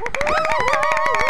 谢谢。